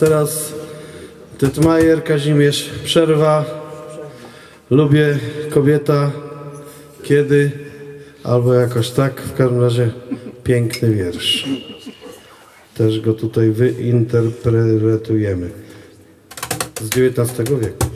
Teraz Tytmajer, Kazimierz, przerwa. Lubię kobieta, kiedy, albo jakoś tak. W każdym razie piękny wiersz. Też go tutaj wyinterpretujemy. Z XIX wieku.